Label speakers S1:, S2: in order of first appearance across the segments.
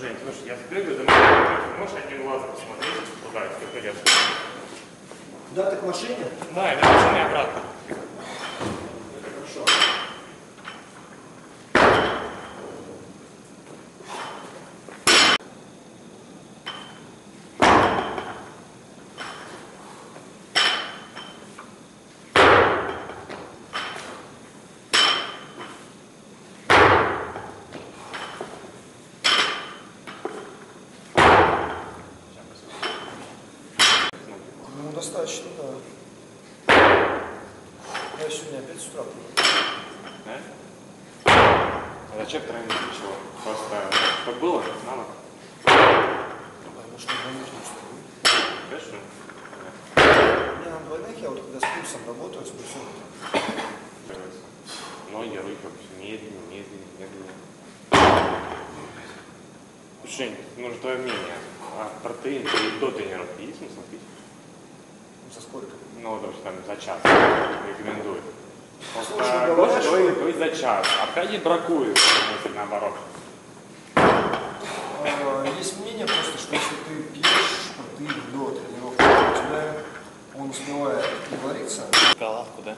S1: Жень, слушай, я домой, ты можешь одним глазом посмотреть, куда это пойдет?
S2: Куда ты к машине?
S1: Да, и на машине обратно.
S2: Хорошо. Ну, достаточно, да. Я сегодня опять с утра буду.
S1: Да? А зачем тренинг чего? Просто что было, надо.
S2: Потому что я не устаю.
S1: Хорошо.
S2: Я на двойных, я вот когда с пульсом работаю, с пульсом,
S1: Ноги, руки, как все медленнее, медленнее, медленнее. Жень, нужно твое мнение. А протеин перед до тренировки есть смысл пить?
S2: Ну, за сколько?
S1: Ну, вот, допустим, там за час рекомендуют.
S2: Слушай,
S1: Просто
S2: давай,
S1: Гоша
S2: что-
S1: говорит, говорит за час. Аркадий бракует, если наоборот.
S2: А, Есть мнение просто, что если ты пьешь протеин до тренировки, то у тебя он успевает вариться,
S1: Шоколадку, да?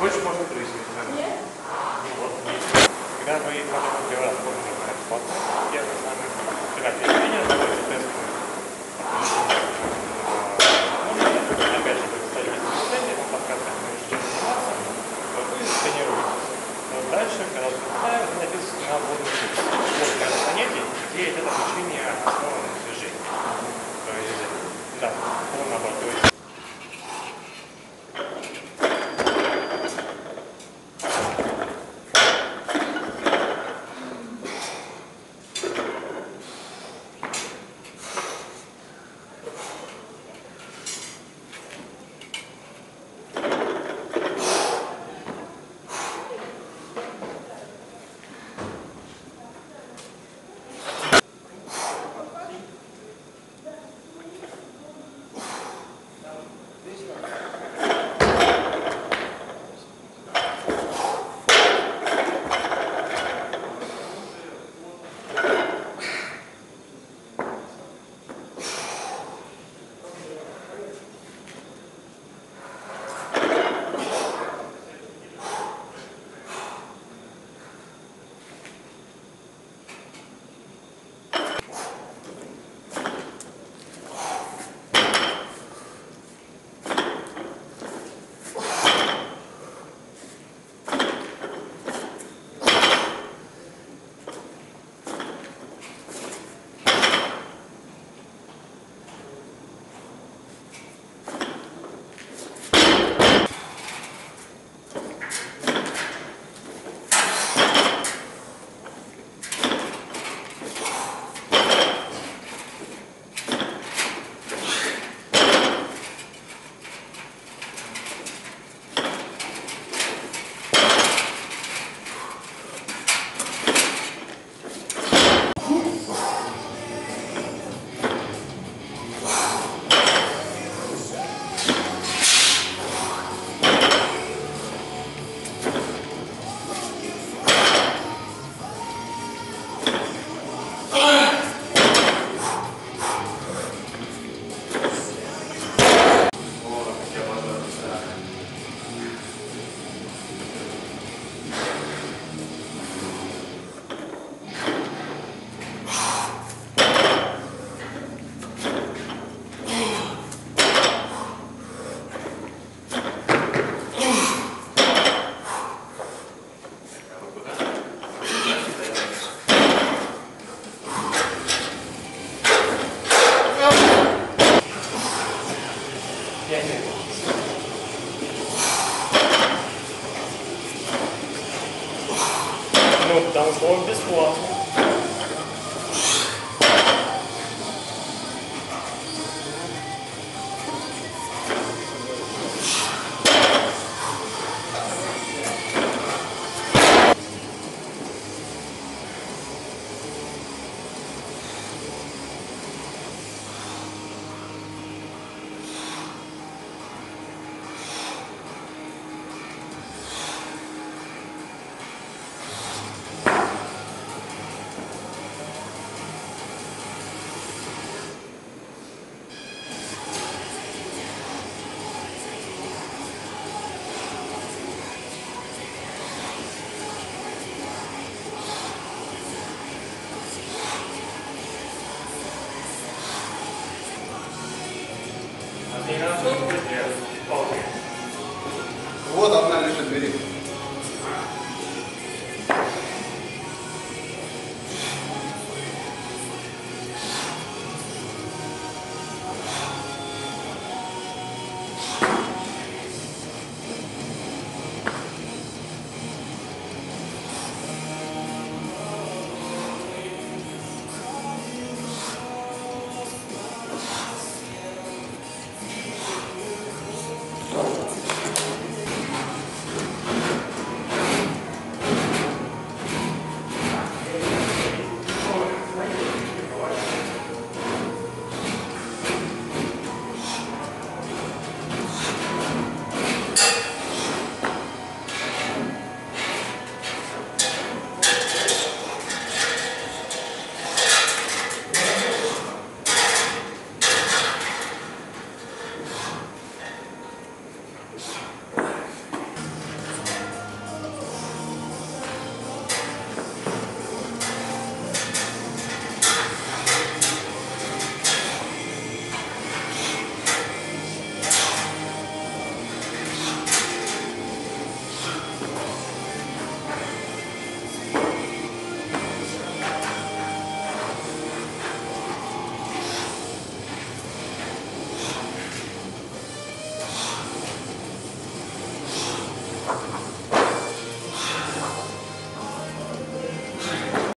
S1: Хочешь, можно крысить. Нет. Ну вот. Когда вы потом первый раз будете брать фото, первый самый, когда переведение находится тест, опять же, вы ставите цели, вам подсказывает, что заниматься, вот вы тренируете. Но дальше, когда вы ставите, вы написано на курс. Вот ряд занятий, где идет обучение основам движения. То есть, да, Ну, потому что он бесплатный. Один раз,